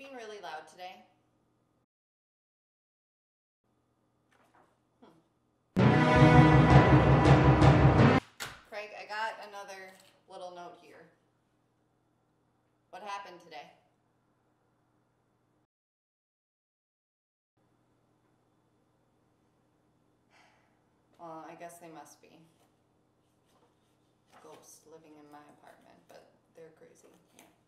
being really loud today? Hmm. Craig, I got another little note here. What happened today? Well, I guess they must be ghosts living in my apartment, but they're crazy. Yeah.